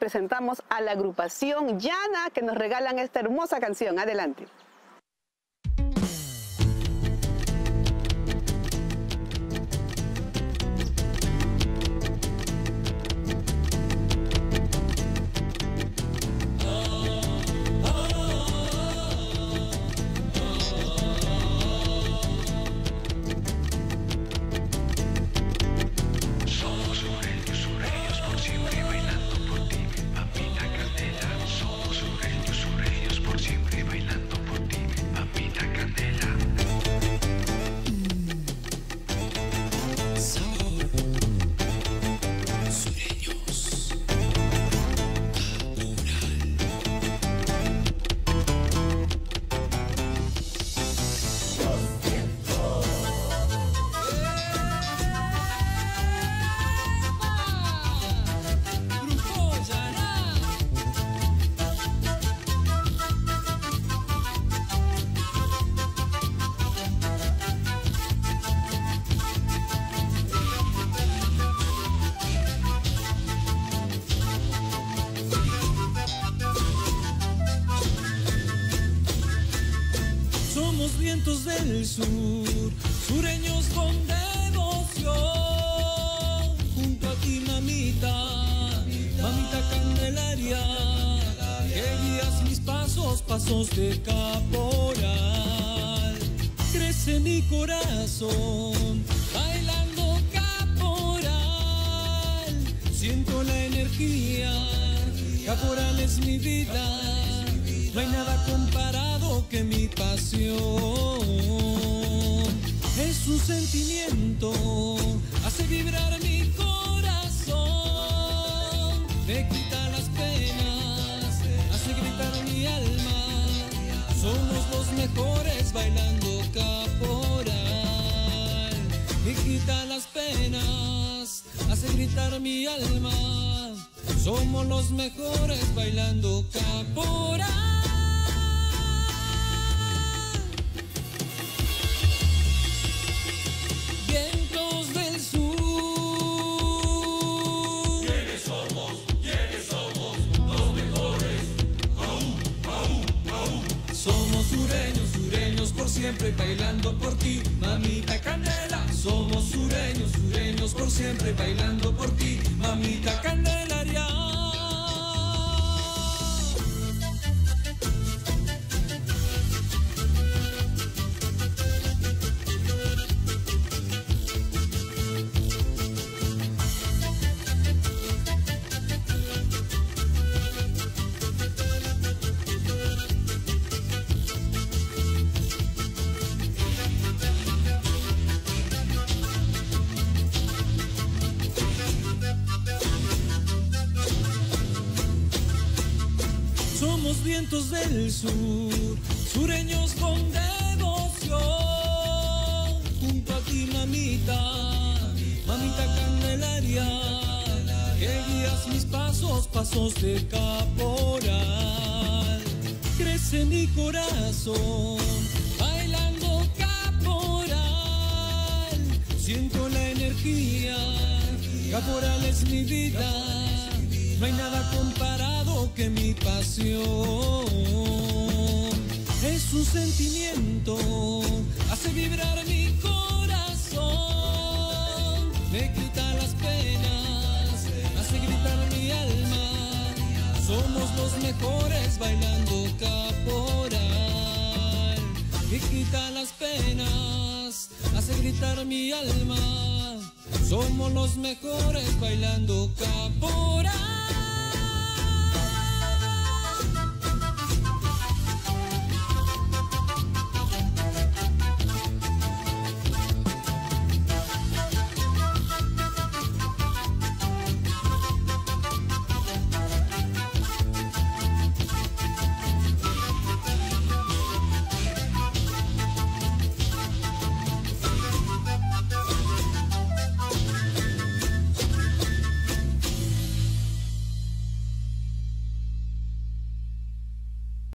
presentamos a la agrupación Llana que nos regalan esta hermosa canción. Adelante. Del sur, sureños con devoción, junto a ti mamita, mamita candelaria, que guías mis pasos, pasos de caporal, crece mi corazón, bailando caporal, siento la energía, caporal es mi vida, es un sentimiento, hace vibrar mi corazón, me quita las penas, hace gritar mi alma. Somos los mejores bailando caporal, me quita las penas, hace gritar mi alma. Somos los mejores bailando caporal. Siempre bailando por ti, mamita candela. Somos sureños, sureños por siempre bailando por ti, mamita candelaria. Vientos del sur, sureños con devoción. Junto a ti, mamita, mamita candelaria, que guías mis pasos, pasos de caporal. Crece mi corazón, bailando caporal. Siento la energía, caporal es mi vida, no hay nada comparado que mi pasión. Es un sentimiento, hace vibrar mi corazón, me quita las penas, hace gritar mi alma. Somos los mejores bailando caporal, me quita las penas, hace gritar mi alma. Somos los mejores bailando caporal.